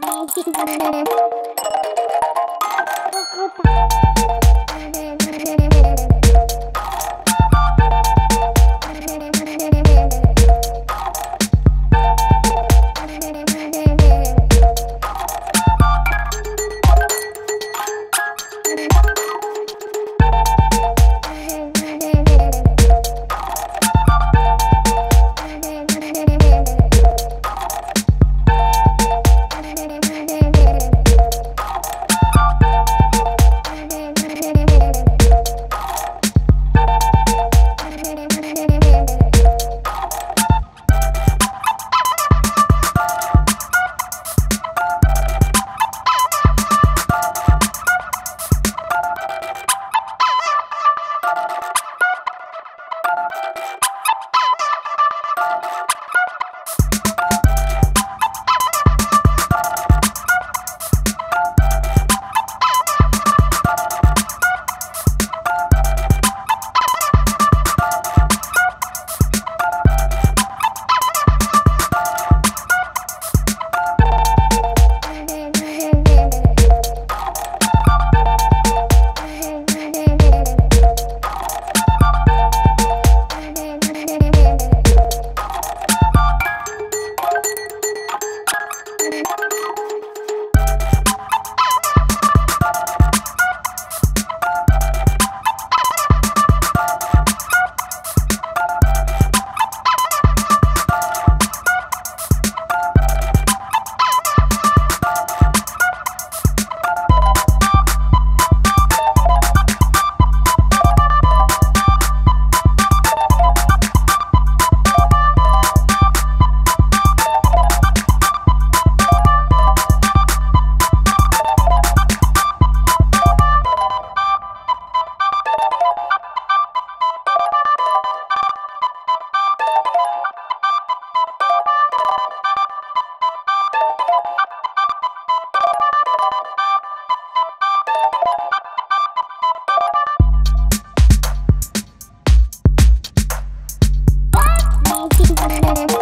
我我打。Thank you.